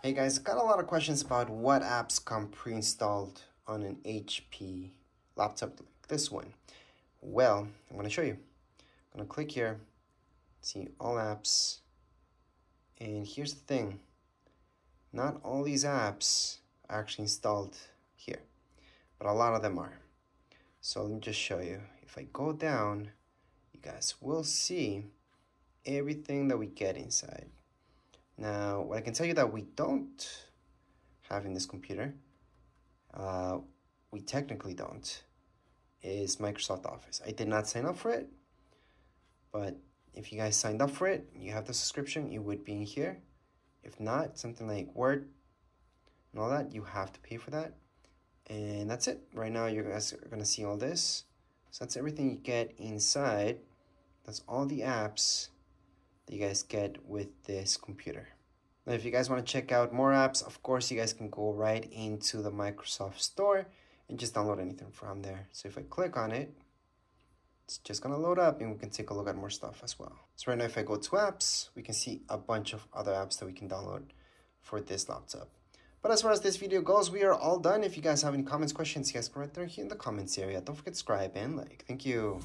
Hey guys, got a lot of questions about what apps come pre-installed on an HP laptop like this one. Well, I'm going to show you. I'm going to click here, see all apps, and here's the thing. Not all these apps are actually installed here, but a lot of them are. So let me just show you. If I go down, you guys will see everything that we get inside. Now, what I can tell you that we don't have in this computer, uh, we technically don't, is Microsoft Office. I did not sign up for it, but if you guys signed up for it, you have the subscription, you would be in here. If not, something like Word and all that, you have to pay for that. And that's it. Right now, you guys are going to see all this. So that's everything you get inside. That's all the apps that you guys get with this computer. Now, if you guys want to check out more apps, of course, you guys can go right into the Microsoft Store and just download anything from there. So if I click on it, it's just gonna load up and we can take a look at more stuff as well. So right now, if I go to apps, we can see a bunch of other apps that we can download for this laptop. But as far as this video goes, we are all done. If you guys have any comments, questions, you guys can write there here in the comments area. Don't forget to subscribe and like. Thank you.